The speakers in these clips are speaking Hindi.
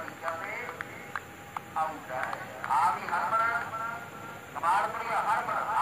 विद्या से आउट है आदि हर पर हर पर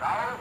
ਰਾਉ